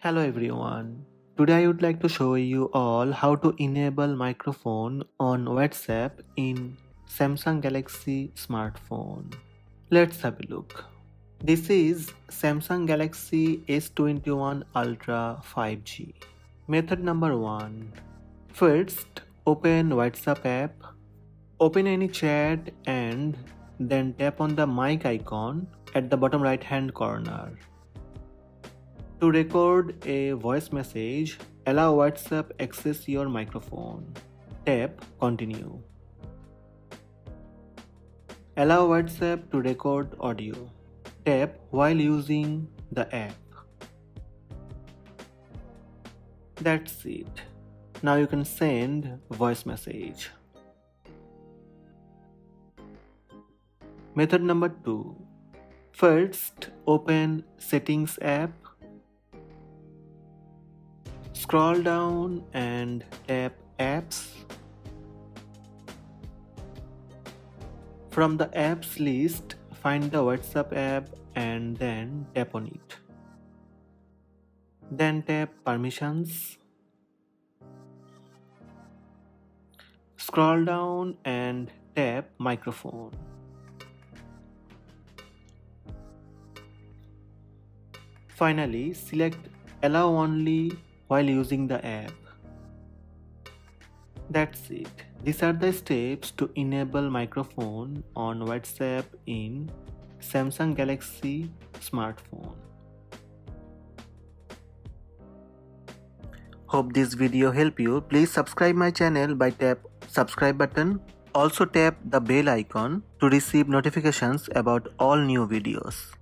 Hello everyone. Today I would like to show you all how to enable microphone on WhatsApp in Samsung Galaxy smartphone. Let's have a look. This is Samsung Galaxy S21 Ultra 5G. Method number 1. First, open WhatsApp app. Open any chat and then tap on the mic icon at the bottom right hand corner. To record a voice message, allow WhatsApp access your microphone. Tap Continue. Allow WhatsApp to record audio. Tap while using the app. That's it. Now you can send voice message. Method number 2. First, open Settings app Scroll down and tap apps. From the apps list, find the WhatsApp app and then tap on it. Then tap permissions. Scroll down and tap microphone. Finally, select allow only while using the app. That's it. These are the steps to enable microphone on WhatsApp in Samsung Galaxy smartphone. Hope this video help you. Please subscribe my channel by tap subscribe button. Also tap the bell icon to receive notifications about all new videos.